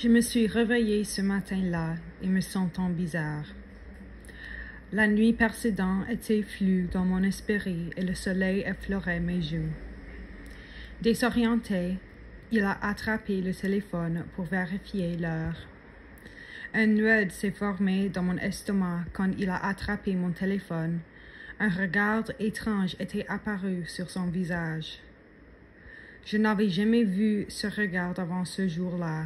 Je me suis réveillée ce matin-là et me sentant bizarre. La nuit précédente était floue dans mon esprit et le soleil effleurait mes joues. Désorienté, il a attrapé le téléphone pour vérifier l'heure. Un nuage s'est formé dans mon estomac quand il a attrapé mon téléphone. Un regard étrange était apparu sur son visage. Je n'avais jamais vu ce regard avant ce jour-là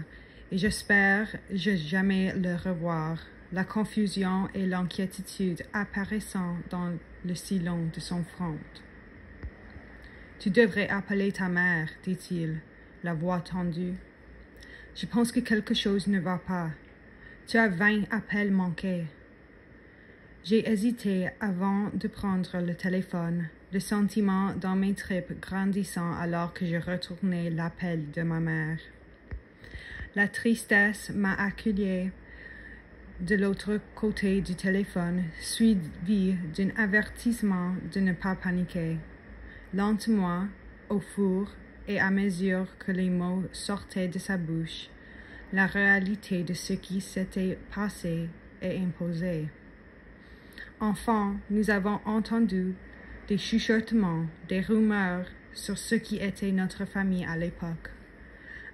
et j'espère je jamais le revoir, la confusion et l'inquiétude apparaissant dans le silence de son front. Tu devrais appeler ta mère, dit-il, la voix tendue. Je pense que quelque chose ne va pas. Tu as vingt appels manqués. J'ai hésité avant de prendre le téléphone, le sentiment dans mes tripes grandissant alors que je retournais l'appel de ma mère. La tristesse m'a accueilli de l'autre côté du téléphone, suivi d'un avertissement de ne pas paniquer. Lentement, au four, et à mesure que les mots sortaient de sa bouche, la réalité de ce qui s'était passé est imposée. Enfin, nous avons entendu des chuchotements, des rumeurs sur ce qui était notre famille à l'époque.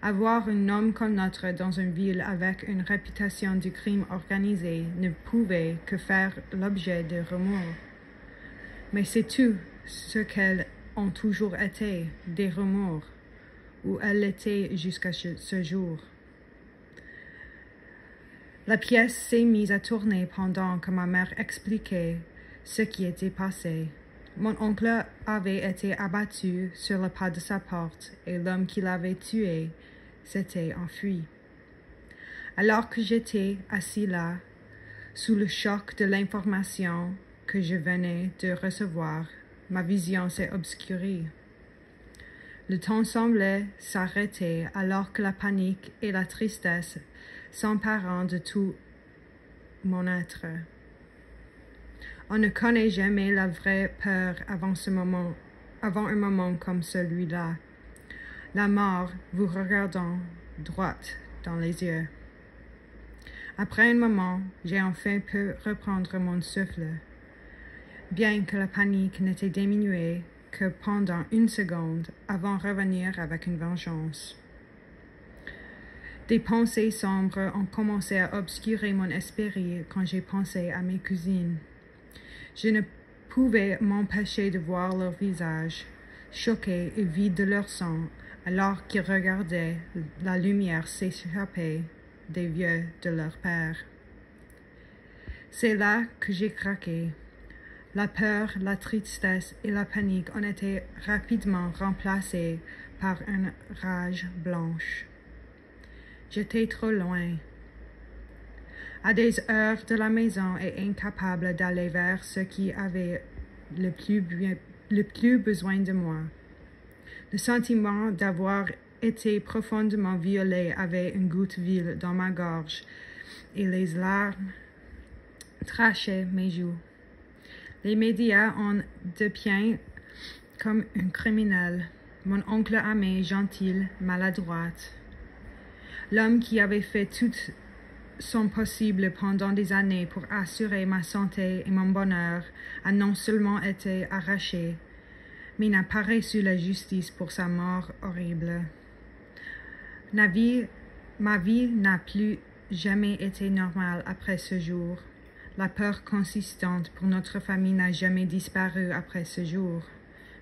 Avoir un homme comme notre dans une ville avec une réputation du crime organisé ne pouvait que faire l'objet de remords. Mais c'est tout ce qu'elles ont toujours été, des remords, ou elles l'étaient jusqu'à ce jour. La pièce s'est mise à tourner pendant que ma mère expliquait ce qui était passé. Mon oncle avait été abattu sur le pas de sa porte et l'homme qui l'avait tué s'était enfui. Alors que j'étais assis là, sous le choc de l'information que je venais de recevoir, ma vision s'est obscurée. Le temps semblait s'arrêter alors que la panique et la tristesse s'emparant de tout mon être. On ne connaît jamais la vraie peur avant ce moment, avant un moment comme celui-là. La mort vous regardant droite dans les yeux. Après un moment, j'ai enfin pu reprendre mon souffle, bien que la panique n'était diminuée que pendant une seconde avant revenir avec une vengeance. Des pensées sombres ont commencé à obscurer mon esprit quand j'ai pensé à mes cousines. Je ne pouvais m'empêcher de voir leur visage, choqués et vides de leur sang, alors qu'ils regardaient la lumière s'échapper des yeux de leur père. C'est là que j'ai craqué. La peur, la tristesse et la panique ont été rapidement remplacées par une rage blanche. J'étais trop loin à des heures de la maison et incapable d'aller vers ceux qui avaient le plus, le plus besoin de moi. Le sentiment d'avoir été profondément violé avait une goutte vile dans ma gorge et les larmes trachaient mes joues. Les médias ont dépeint comme un criminel, mon oncle amé gentil, maladroite. L'homme qui avait fait tout son possible pendant des années pour assurer ma santé et mon bonheur a non seulement été arraché, mais n'a pas reçu la justice pour sa mort horrible. Ma vie, ma vie n'a plus jamais été normale après ce jour. La peur consistante pour notre famille n'a jamais disparu après ce jour.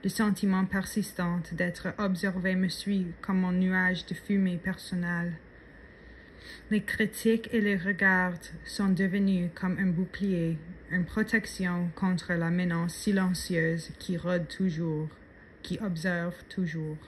Le sentiment persistant d'être observé me suit comme un nuage de fumée personnelle. Les critiques et les regards sont devenus comme un bouclier, une protection contre la menace silencieuse qui rôde toujours, qui observe toujours.